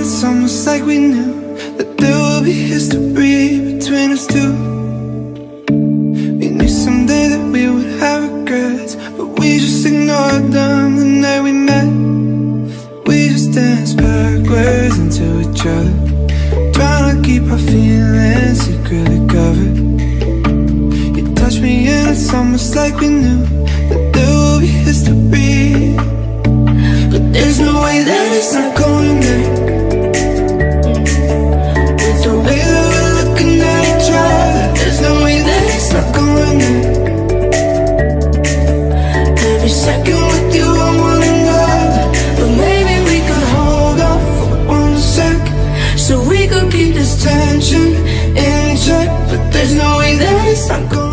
it's almost like we knew That there will be history between us two. We knew someday that we would have regrets But we just ignored them the night we met. We just danced backwards into each other Trying to keep our feelings secretly covered. You touched me and it's almost like we knew That there will be history. But there's no way that this tension in check But there's no way that it's not going